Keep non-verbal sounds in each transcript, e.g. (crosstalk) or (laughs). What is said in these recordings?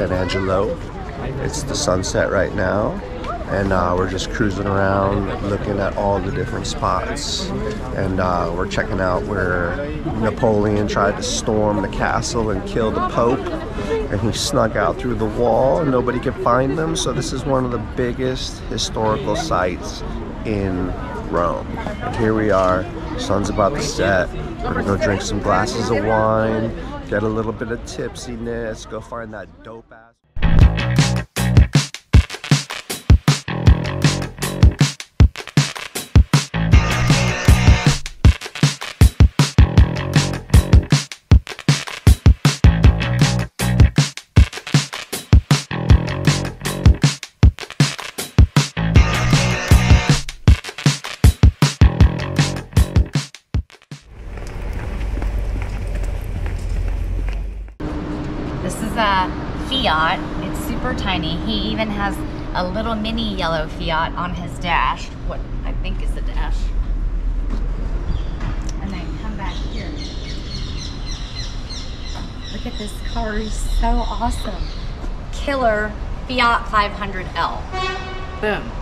San Angelo. It's the sunset right now, and uh, we're just cruising around looking at all the different spots. And uh, we're checking out where Napoleon tried to storm the castle and kill the Pope, and he snuck out through the wall, and nobody could find them. So, this is one of the biggest historical sites in Rome. And here we are, sun's about to set. We're gonna go drink some glasses of wine, get a little bit of tipsiness, go find that dope ass. Tiny. He even has a little mini yellow Fiat on his dash. What I think is the dash. And then come back here. Look at this car. He's so awesome. Killer Fiat 500L. Boom.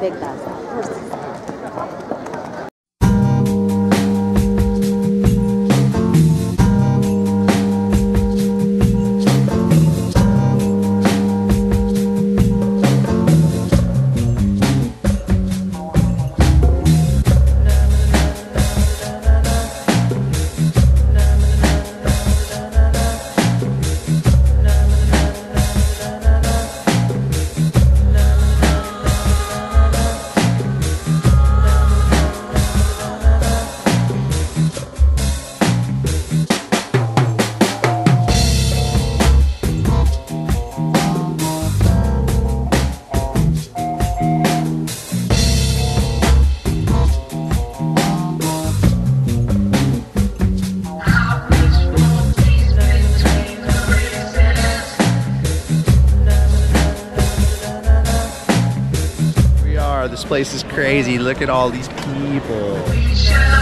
Look how crazy. Look at all these people.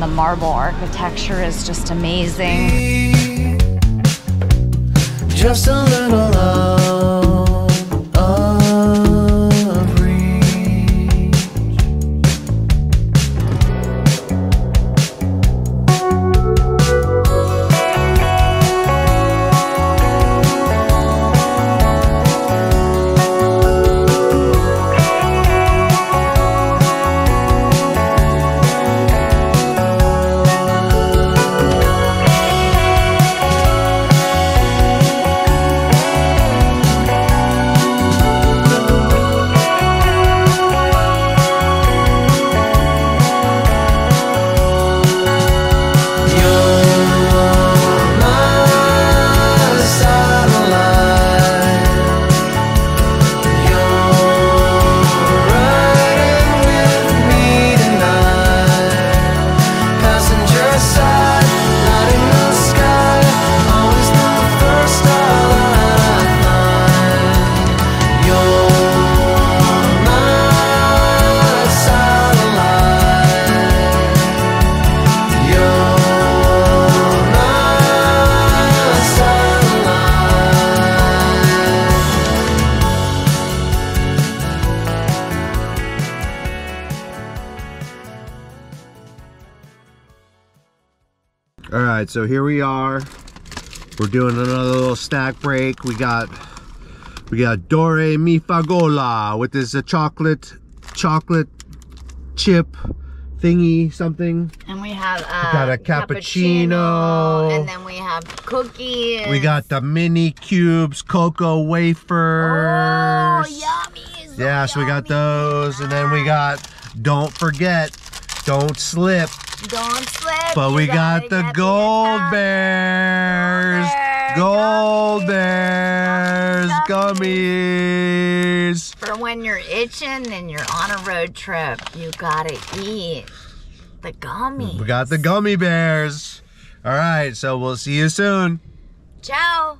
And the marble architecture is just amazing. All right, so here we are. We're doing another little snack break. We got we got Dore Mi Fagola with this uh, chocolate chocolate chip thingy something. And we have uh, got a cappuccino. and then we have cookies. We got the mini cubes cocoa wafers. Oh, yummy! so yeah, so we got those, and then we got don't forget, don't slip. Don't slip. But we gotta the gold bears. Gold bears gummies. For when you're itching and you're on a road trip, you gotta eat the gummies. We got the gummy bears. All right, so we'll see you soon. Ciao.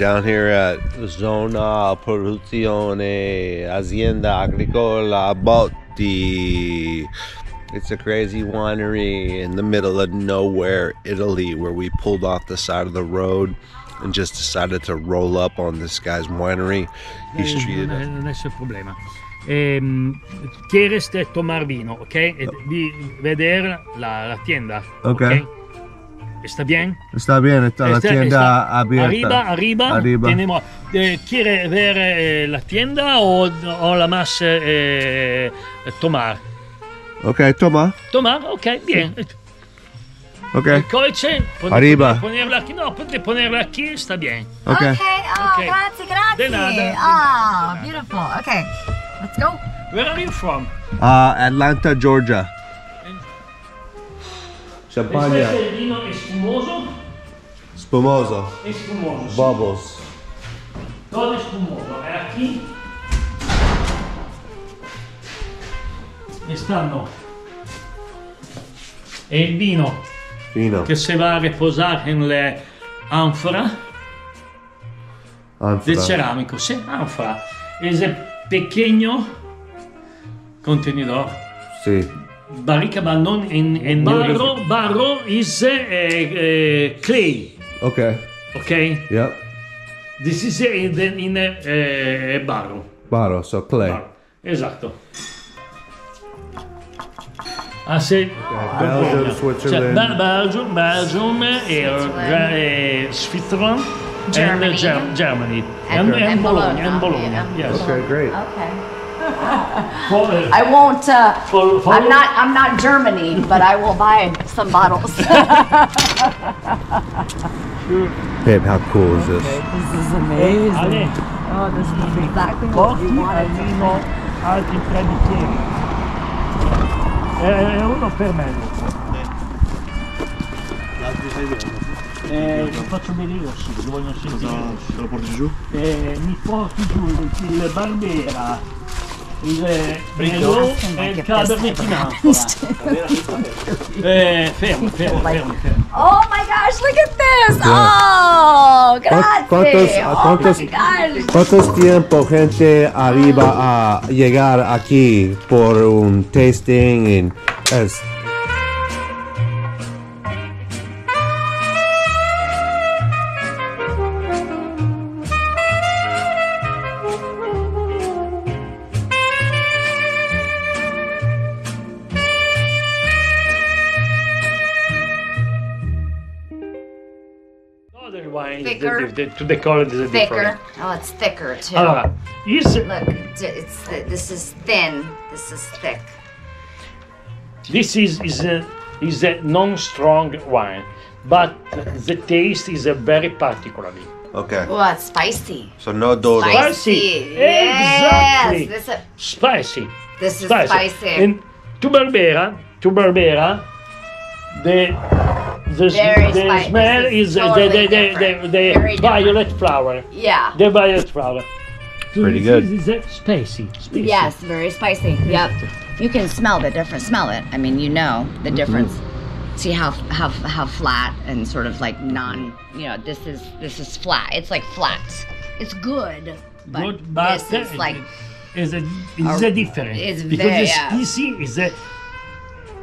Down here at Zona Produzione Azienda Agricola Botti. It's a crazy winery in the middle of nowhere, Italy, where we pulled off the side of the road and just decided to roll up on this guy's winery. He's Eh, treated us. non è il problema. Ehm, ¿Quieres de tomar vino, ok? E di vedere la, la tienda. Ok. ¿Está bien? Está bien, está la Está- tienda está- abierta. Arriba, arriba. Arriba. tenemos- eh, ¿Quiere ver eh, la tienda o, o la más eh, tomar? Ok, toma. Tomar, ok, bien. Ok, El coche, puede Arriba. ponerla aquí. No, puede ponerla aquí, está bien. ok. Okay. Oh, Okay. grazie, grazie. De nada. Oh, beautiful. Okay, let's go. Where are you from? Uh, Atlanta, Georgia. Questo Champagne. è il vino è spumoso? Spumoso. È spumoso. sì. Bubbles. Todo spumoso. E aquí stanno è il vino Fino. che si va a riposare nelle anfora del Anfora. ceramico. Sì, anfora. Es el pequeño contenidor. Sì. Barrica ma non in, in barro. Barro is eh, eh, clay. Ok. Ok? Yep. This is in, in eh, barro. Bottle, so clay. Barro. Esatto. Ah sì, Belgium, Cioè, Switzerland. Be- Belgium, Belgium e, Switzerland. Germany. and Ger- Germany And- and, and, and Bologna, Bologna, and Bologna. yeah. Yes. Okay, great. Okay. For, I won't. Uh, for, for, I'm not. I'm not Germany, but I will buy some bottles. (laughs) Babe, how cool is this? this is amazing. Ale, Oh, this is exactly what porti we wanted to almeno altri tre bicchieri. Uno per me. Eh, lo faccio bere io, sì, lo voglio sentire. Te lo porti giù? Eh, mi porti giù il, il Barbera, Financola. (laughs) Eh, fermo, fermo, fermo, fermo. Oh my gosh! Look at this! Oh, grazie! ¿Cuántos- oh cuántos- my gosh! ¿Cuántos tiempo gente arriba a llegar aquí por un tasting? y the, the, the, to the color is different. Thicker. Oh, it's thicker too. Allora, is, Look, it's this is thin. This is thick. this is is a, is a non-strong wine, but the taste is a very particularly. Okay, Oh, it's spicy. so no dodo. Spicy. Yes. Exactly. This is, Spicy. this is spicy. spicy. And to Barbera, to Barbera, the the, Very the spicy. smell is is the, totally the, the, different. the, the Very different. violet flower. yeah. The violet flower. So Pretty this good. Is, is a spicy, spicy. Yes, very spicy. Yep. You can smell the difference. Smell it. I mean, you know Mm-hmm. the difference. See how how how flat and sort of like non. You know, this is this is flat. It's like flat. It's good, but, Good, but this is like is a is a different it's because very- the yeah. spicy is a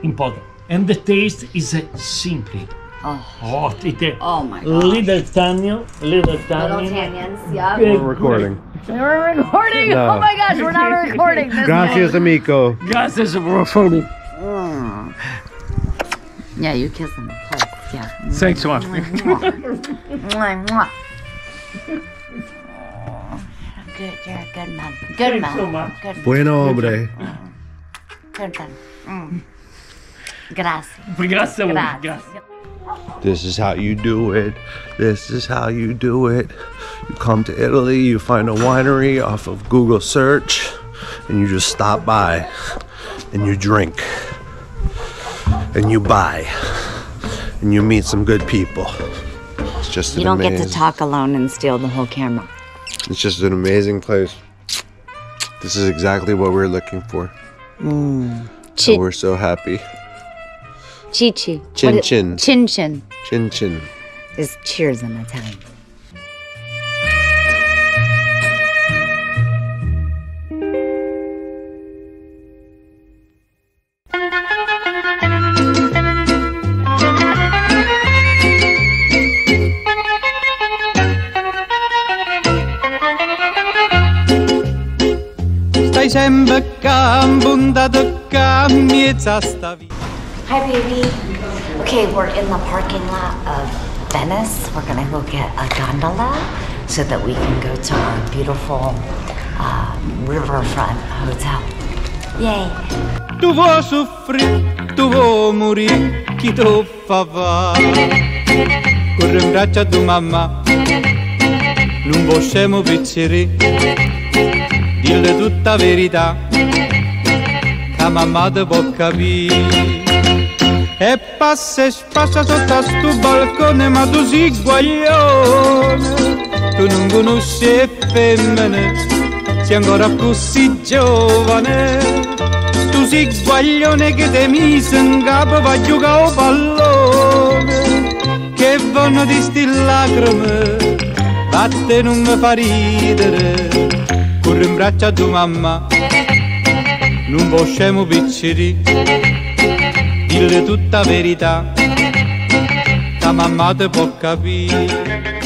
important and the taste is a simply oh hot. It a oh my god. little tannin, little Little tannin. tanyons. Yeah. We're recording. We're recording. No. Oh my gosh, we're not (laughs) recording this. Gracias, amigo. Gracias for me. Yeah, you kiss him. Yeah. Thanks so much. Mwah, mwah. Good, you're a good man. Good Thanks so man. much. Good, Bueno, hombre. good man. Mm. Gracias. Grazie a voi. Grazie. Grazie. This is how you do it. This is how you do it. You come to Italy, you find a winery off of Google search, and you just stop by and you drink and you buy and you meet some good people. It's just You don't get to talk alone and steal the whole camera. It's just an amazing place. This is exactly what we're looking for. Mm. So Chi we're so happy. Chi chi. Chin What i- chin. Chin chin Chin chin. is cheers in Italian. Stai sempre qua, bunda tocca, miezza sta vita. Hi, baby. Okay, we're in the parking lot of Venice. We're gonna go get a gondola so that we can go to our beautiful uh, riverfront hotel. Yay! Tu vuoi soffrire, tu vuoi morire, chi tu fa va? Corre in mamma, non possiamo dille tutta verità, che mamma ti può capire. E passa e spassa sotto a sto balcone, ma tu sei guaglione, tu non conosci femmine, sei ancora così giovane. Tu sei guaglione che ti mise in capo per giocare a pallone. Che vanno di sti lacrime Vatte non mi fa ridere. Corri in braccio a tua mamma Non possiamo picciri Dille tutta verità. La mamma ti può capire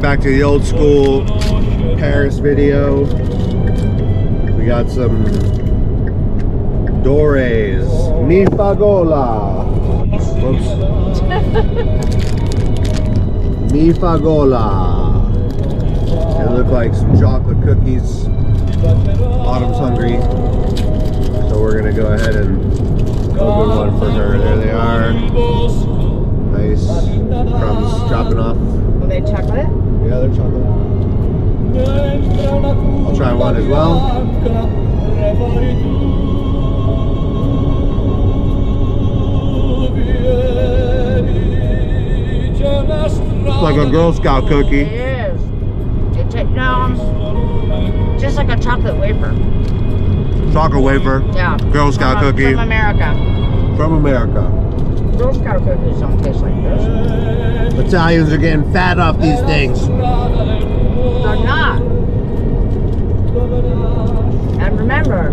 back to the old school Paris video. We got some Dores, Mi Fagola. It (laughs) Mi Fagola. They look like some chocolate cookies. Autumn's hungry. So we're gonna go ahead and open one for her. There they are. Nice crumbs dropping off. Are they chocolate? Yeah, they're chocolate. I'll try one as well. It's like a Girl Scout cookie. It is. It a, um, just like a chocolate wafer. Chocolate wafer. Yeah. Girl Scout from, cookie. From America. From America those cow cookies don't taste like this. Italians are getting fat off these things. They're not. And remember,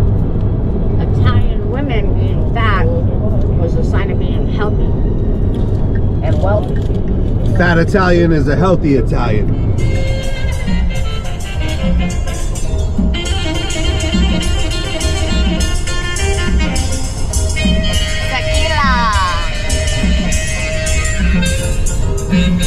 Italian women being fat was a sign of being healthy and wealthy. Fat Italian is a healthy Italian. Mm-hmm.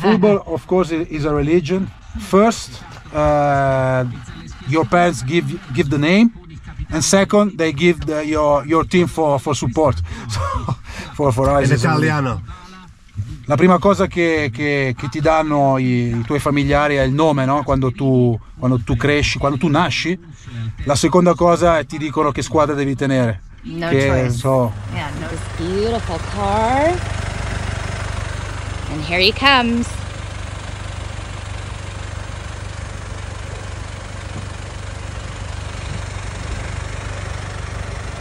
Football, of course, is a religion. First, uh, your parents give give the name, and second, they give the, your your team for for support. (laughs) So, for for us, In. Italiano. La prima cosa che, che- che ti danno i, i tuoi familiari è il nome, no? Quando tu, quando tu cresci, quando tu nasci. La seconda cosa è ti dicono che squadra devi tenere. No che, choice. so, Yeah, no. This beautiful car. And here he comes.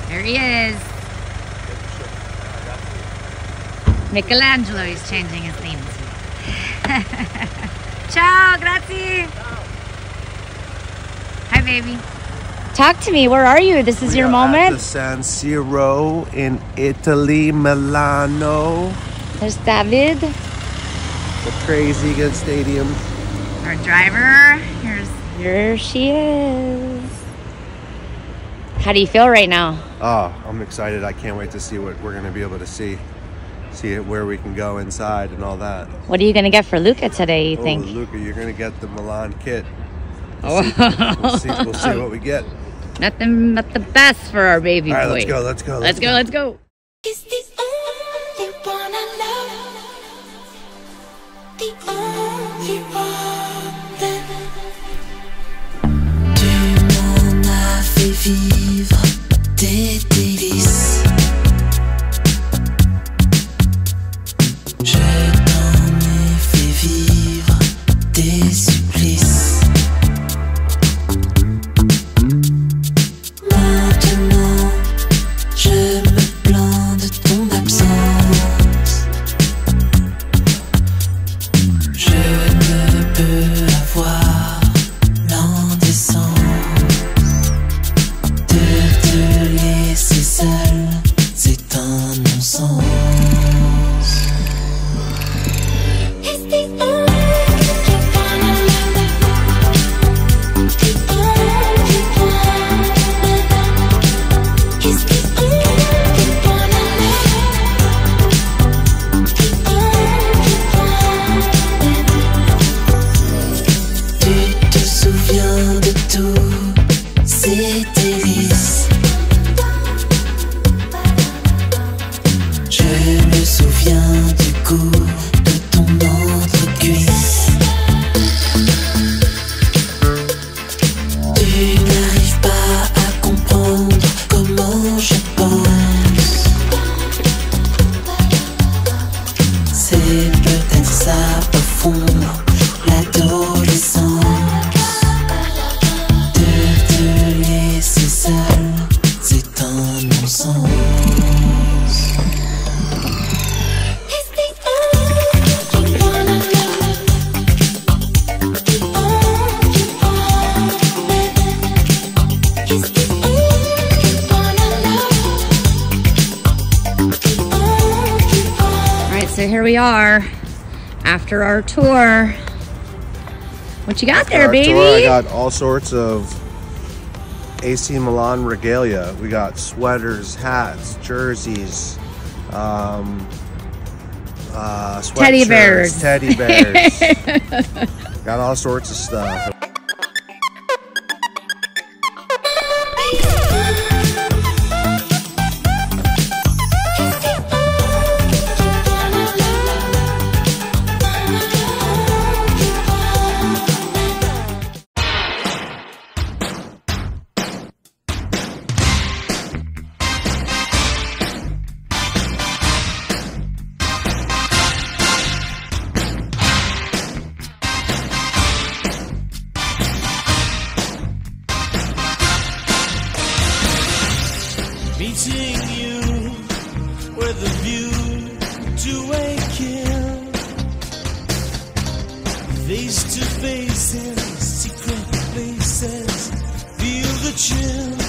There he is. Michelangelo is changing his name to. (laughs) Ciao, grazie. Hi, baby. Talk to me. Where are you? This is We your moment. At the San Siro in Italy, Milano. There's David. The crazy good stadium. Our driver. Here's here she is. How do you feel right now? Oh, I'm excited. I can't wait to see what we're going to be able to see. See where we can go inside and all that. What are you gonna get for Luca today? You Oh, think? Luca, you're going to get the Milan kit. Oh. We'll see, we'll see what we get. (laughs) Nothing but the best for our baby All right, boy. let's go. Let's go. Let's go. Let's go. He's the only vivre tes here we are after our tour. What you got there, Our baby? tour, I got all sorts of AC Milan regalia. We got sweaters, hats, jerseys, um, uh, Teddy bears. teddy bears. (laughs) got all sorts of stuff. meeting you with a view to a kill. Face to face in secret places, feel the chill.